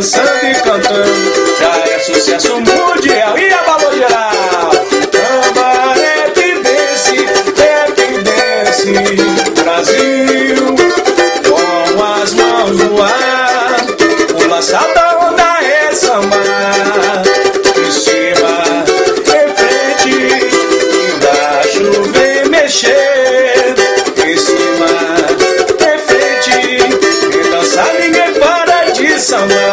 dançando e cantando. Já é sucesso mundial e abalou geral. Tambaré que desce, é que desce. Brasil, com as mãos no ar. O lançado da onda é samba. Em cima, em frente, embaixo vem mexer. em cima e frente, essa liga para someone